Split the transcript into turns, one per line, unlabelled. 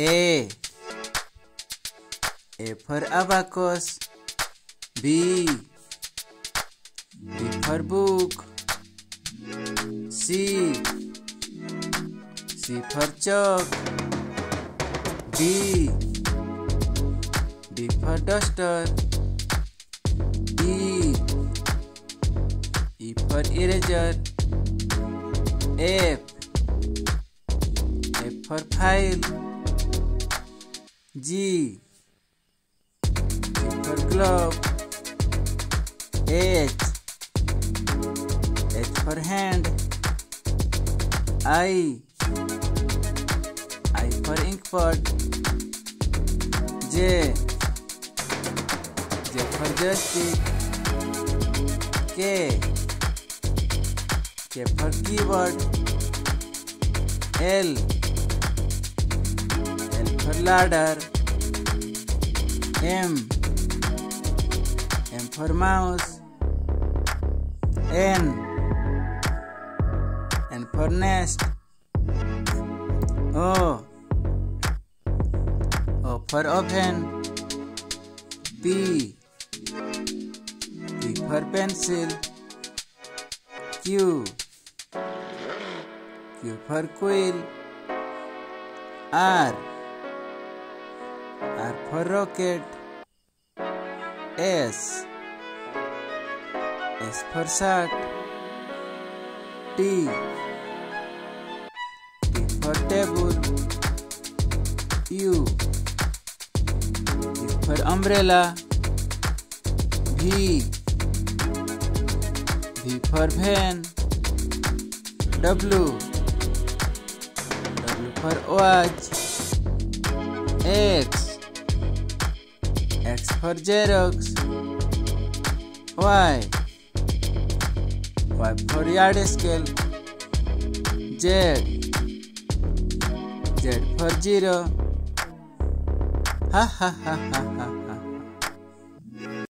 A. A for abacus. B. B for book. C. C for chalk. D. D for duster. E. E for eraser. F. F for file. For glove. H. H for hand. I. I for ink pot. J. J for joystick. K. K for keyboard. L. Ladder. M. M for mouse. N. N for nest. O. O for oven. P. P for pencil. Q. Q for quill. R. R for rocket. S. S for shirt. T. T for table. U. U for umbrella. V. V for van. W. W for watch. X. X for Xerox. Y. Y for yard scale. Z. Z for zero. Ha ha ha ha ha ha.